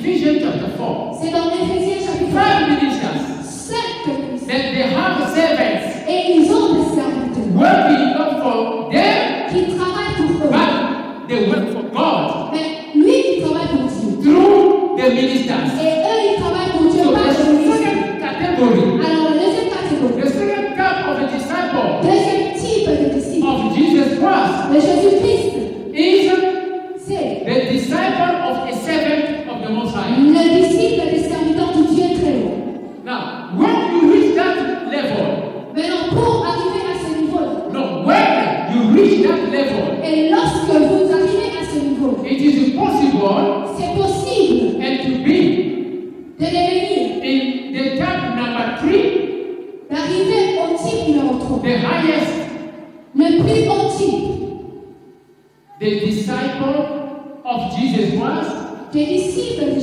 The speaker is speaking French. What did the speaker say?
Ephesians chapter 4. C'est dans Éphésiens chapitre Five 4. ministers. That they have servants Et ils ont des serviteurs working not for them, qui travaillent pour eux. but they work for God Mais lui, il travaille pour Dieu. through the ministers. Et reach that level, et lorsque vous arrivez à ce niveau, it is possible c'est possible and to be de devenir, in the type number three, d'arriver au type numéro 3, the highest, le plus haut type. The disciple of Jesus Christ des disciples de